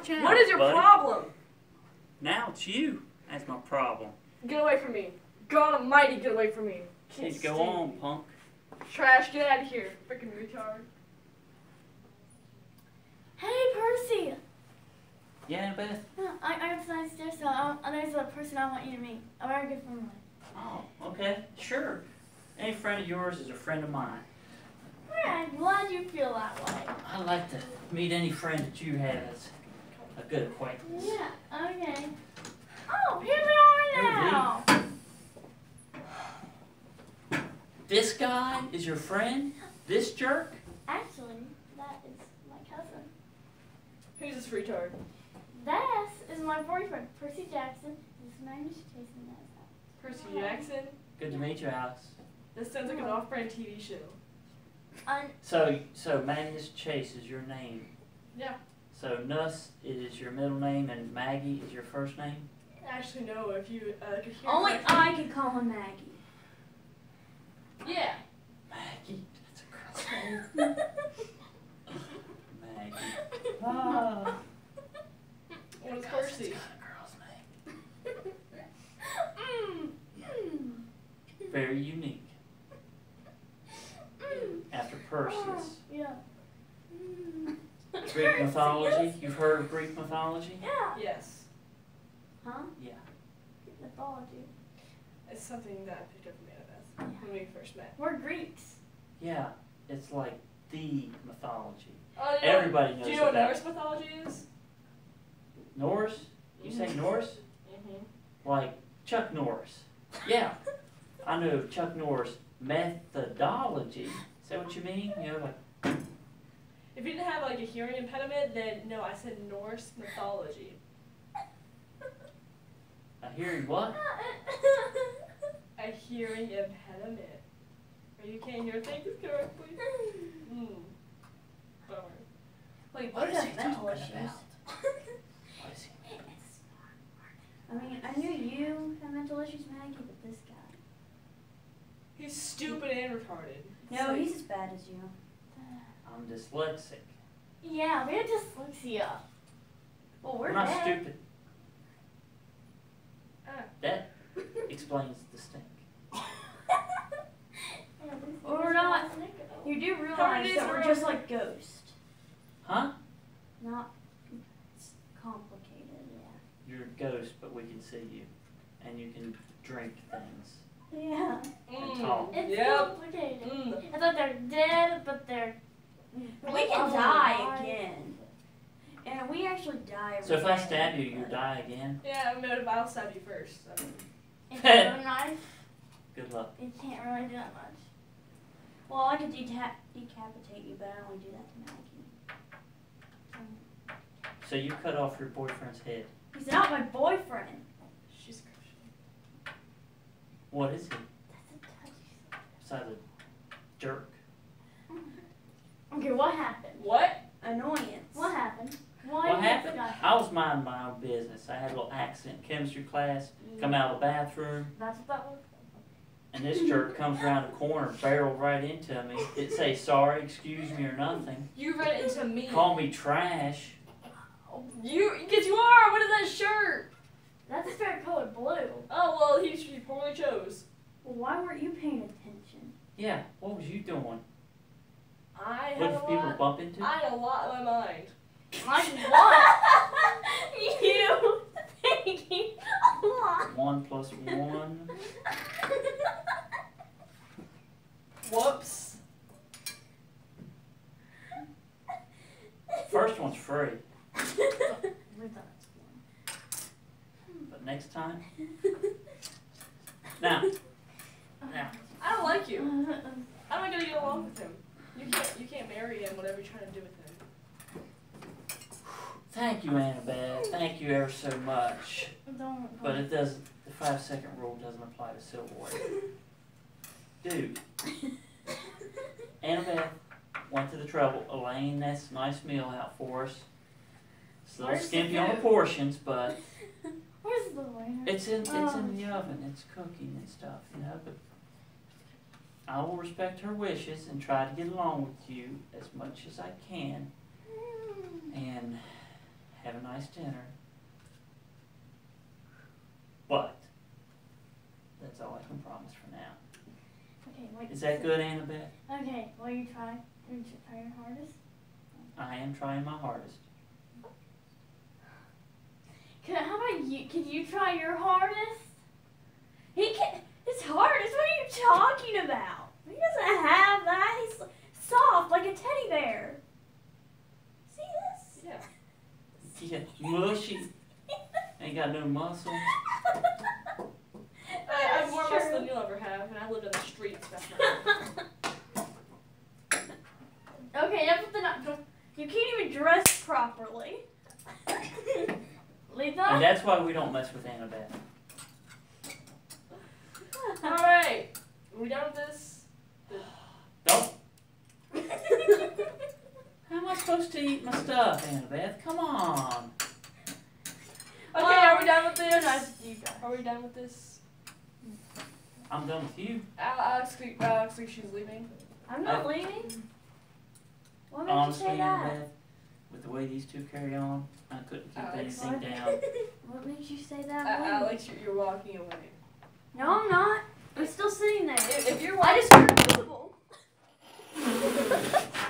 Watch out. What is your buddy. problem? Now it's you. That's my problem. Get away from me. God almighty, get away from me. Can't Please go on, you. punk. Trash, get out of here. Freaking retard. Hey, Percy. Yeah, Beth. Yeah, I, I'm upstairs, stairs, so I, I, there's a person I want you to meet. A very good friend of mine. Oh, okay, sure. Any friend of yours is a friend of mine. Yeah, I'm glad you feel that way. I'd like to meet any friend that you have as a good acquaintance. Yeah, okay. Oh, here we are now. This guy is your friend? This jerk? Actually, that is my cousin. Who's this retard? This is my boyfriend, Percy Jackson. His name is Jason Nessa. Percy Jackson. Good to meet you, Alex. This sounds like an off-brand TV show. Um, So, so Magnus Chase is your name. Yeah. So Nuss is your middle name and Maggie is your first name. Actually, no. If you uh, could hear. only my- I can call him Maggie. Yeah. Maggie, that's a girl's name. Maggie. Ah, What is because it's Percy? got a girl's name. Mm, Very unique. mm. After Perseus. Yeah. Mm. Greek mythology. Yes. You've heard of Greek mythology? Yeah. Yes. Huh? Yeah. Greek Mythology. It's something that I picked up from Annabeth when we first met. We're Greeks. Yeah. It's like the mythology. Oh, you know, Everybody knows do you know what about Norse mythology is? Norse? You say Norse? Mm-hmm. Like Chuck Norris. Yeah. I know Chuck Norris methodology. Is that what you mean? You know, like If you didn't have like a hearing impediment, then no, I said Norse mythology. a hearing what? A hearing impediment. Or you can't hear things correctly. Hmm. Bummer. Wait, What what is are he mental talking issues? about? What is he? I mean, I knew you had mental issues, Maggie, but this guy. He's stupid and retarded. No, like- he's as bad as you. I'm dyslexic. Yeah, we have dyslexia. Well, we're I'm not dead. stupid. Ah. That explains the stink. Well, we're not- You do realize that we're are just like ghosts. Huh? Not it's complicated, yeah. You're a ghost, but we can see you. And you can drink things. Yeah. And talk. It's Yep. complicated. Mm. I thought they're dead, but they're. We can die again. And we actually die every So if I day, stab you, you but- die again. Yeah, I mean, I'll stab you first. I mean, If you have a knife, Good luck. you can't really do that much. Well, I could deta- decapitate you, but I only do that to Maggie. So you cut off your boyfriend's head. He's not my boyfriend. she's Christian. What is he? That's a touchy Besides a jerk. subject. Okay, what happened? What? Annoyance. What happened? Why What happened? this I was minding my own business. I had a little accident in chemistry class. Mm-hmm. Come out of the bathroom, That's what that was. and this jerk comes around the corner, barreled right into me. Didn't say sorry, excuse me, or nothing. You ran into me. Call me trash. You, because you are. What is that shirt? That's a fair color blue. Oh well, he, he poorly chose. Well, why weren't you paying attention? Yeah, what was you doing? I had What a did people lot. bump into? I had a lot in my mind. Like what? you thinking a lot. One plus one. Whoops. First one's free, We're done. but next time. Now, now, I don't like you. How am I gonna get along with him. You can't. You can't marry him. Whatever you're trying to do with him. thank you, Annabelle. Thank you ever so much. Don't. But it doesn't. The five second rule doesn't apply to silverware. Dude, Annabelle went to the trouble of laying this nice meal out for us. It's a little Where's the skimpy on the portions, but Where's the waiter? it's in it's Oh. in the oven. It's cooking and stuff, you know. But I will respect her wishes and try to get along with you as much as I can and have a nice dinner. But that's all I can promise for now. Okay, wait. Is that good, Annabeth? Okay, will you try? Will you try your hardest? I am trying my hardest. Can, how about you? Can you try your hardest? He can. His hardest. What are you talking about? He doesn't have that. He's soft like a teddy bear. See this? Yeah. Yeah, mushy. Ain't got no muscle. I, I have more That's muscle than you'll ever have, and I lived on the streets okay, that's what the not. You can't even dress properly. Lisa. And that's why we don't mess with Annabeth. Alright. Are supposed to eat my stuff, Annabeth. Come on. Okay, are we done with this? I, are we done with this? I'm done with you. Alex, uh, Alex thinks she's leaving. I'm not uh, leaving. Why did honestly, you say that? Annabeth, with the way these two carry on, I couldn't keep Alex, anything what? down. what makes you say that? Uh, Alex, you're, you're, walking away. No, I'm not. I'm still sitting there. If, if you're walking, I just heard